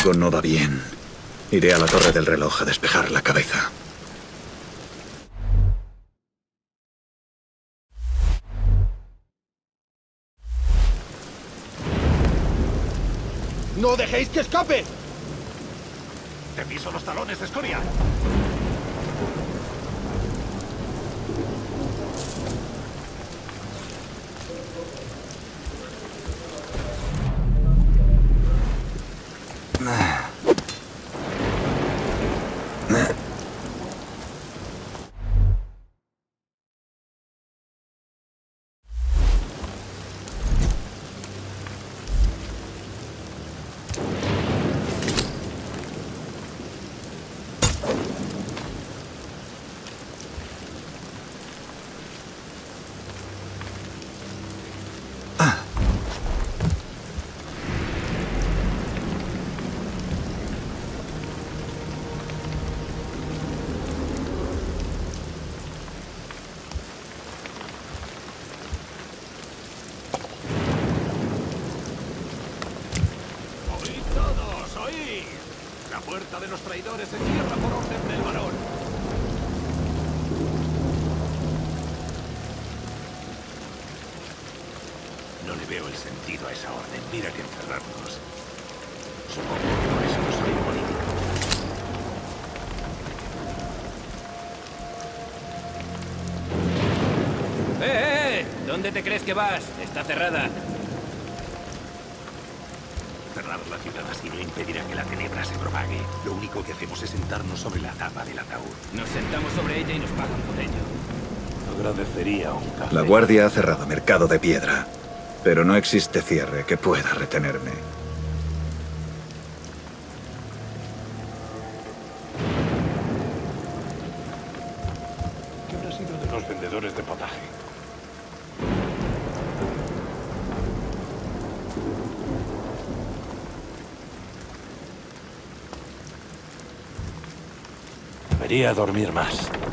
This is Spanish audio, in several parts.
Algo no va bien. Iré a la torre del reloj a despejar la cabeza. ¡No dejéis que escape! ¡Te piso los talones, escoria! La puerta de los traidores se cierra por orden del varón. No le veo el sentido a esa orden. Mira que encerrarnos. Supongo que por eso no soy político. ¡Eh, eh! ¿Dónde te crees que vas? Está cerrada. La ciudad así no impedirá que la tenebra se propague. Lo único que hacemos es sentarnos sobre la tapa del ataúd. Nos sentamos sobre ella y nos pagan por ello. Agradecería un café. La guardia ha cerrado Mercado de Piedra, pero no existe cierre que pueda retenerme. Debería dormir más.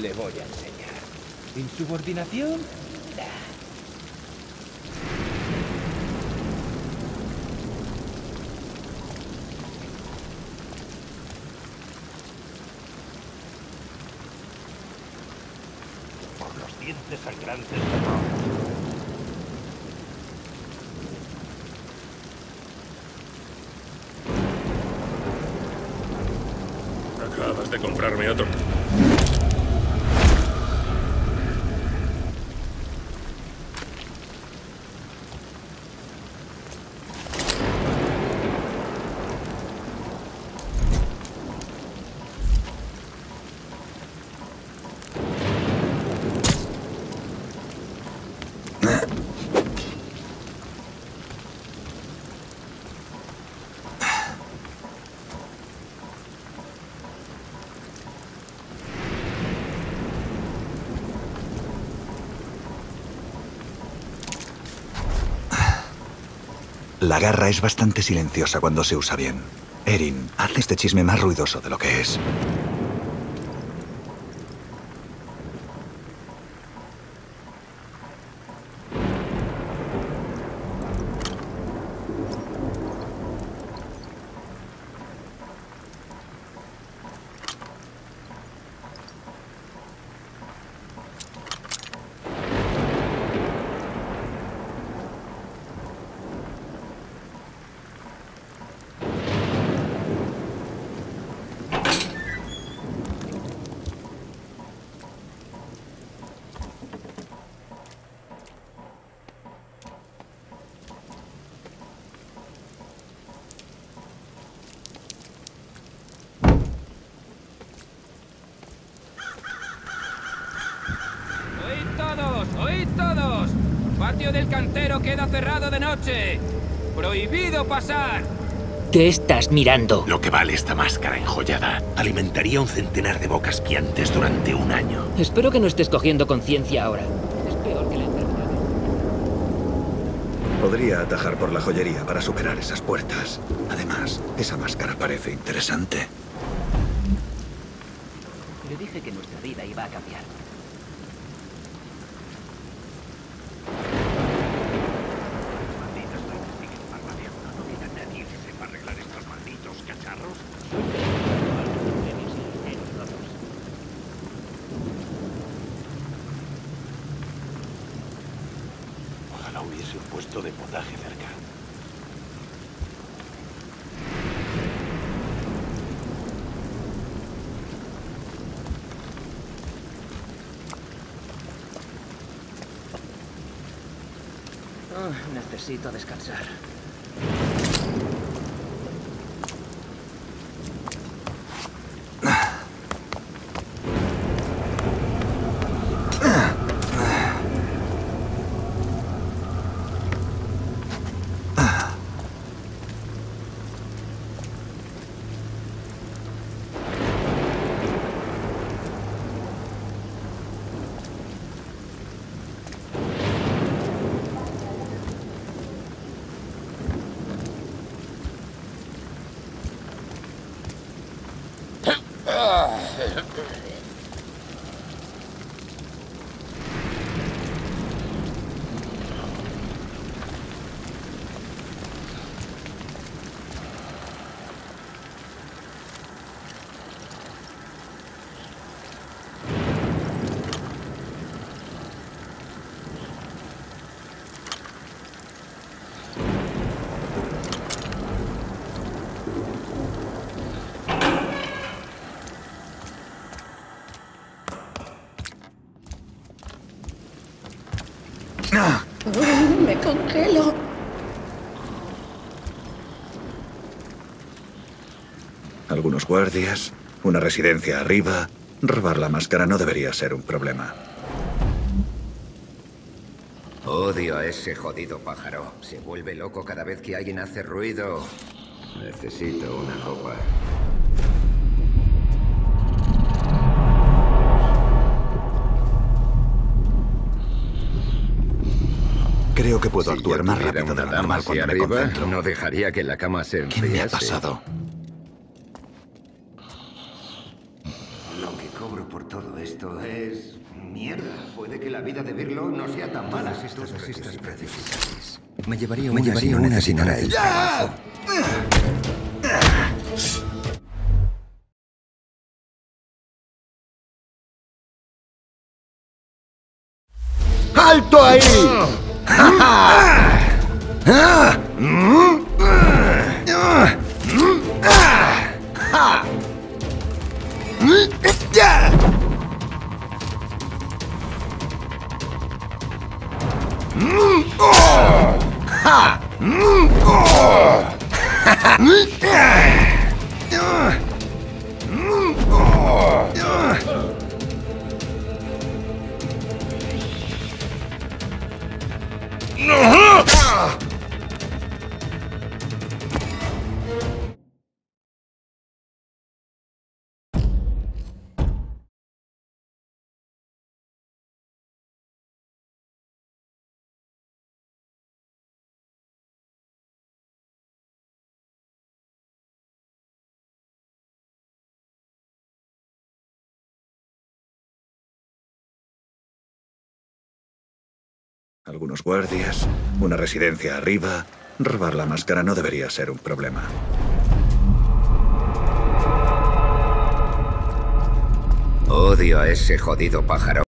Le voy a enseñar. ¿Insubordinación? Por los dientes sangrantes de Ron. Acabas de comprarme otro. La garra es bastante silenciosa cuando se usa bien. Erin, hace este chisme más ruidoso de lo que es. ¡Oíd todos! Patio del cantero queda cerrado de noche. Prohibido pasar. ¿Qué estás mirando? Lo que vale esta máscara enjollada alimentaría un centenar de bocas piantes durante un año. Espero que no estés cogiendo conciencia ahora. Es peor que la enfermedad. Podría atajar por la joyería para superar esas puertas. Además, esa máscara parece interesante. Le dije que nuestra vida iba a cambiar. Hubiese un puesto de potaje cerca. Oh, necesito descansar. Me congelo. Algunos guardias, una residencia arriba. Robar la máscara no debería ser un problema. Odio a ese jodido pájaro. Se vuelve loco cada vez que alguien hace ruido. Necesito una copa. Creo que puedo Si actuar más rápido de lo normal cuando me arriba, concentro. no dejaría que la cama se ¿Qué me ha enfriase. pasado? Lo que cobro por todo esto es... Mierda. Puede que la vida de Birlo no sea tan mala. Estas resistas precipitadas. Me llevaría una, llevaría una sin hará el trabajo. ¡Alto ahí! Ha! Algunos guardias, una residencia arriba. Robar la máscara no debería ser un problema. Odio a ese jodido pájaro.